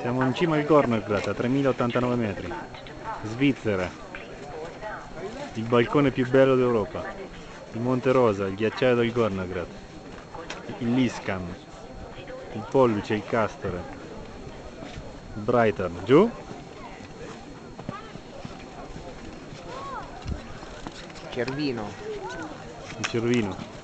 Siamo in cima al Gornergrat a 3089 metri. Svizzera. Il balcone più bello d'Europa. Il Monte Rosa, il ghiacciaio del Gornergrat. Il Liscam. Il Polluce, il Castore. Il Brighton. Giù? Cervino. Il Cervino.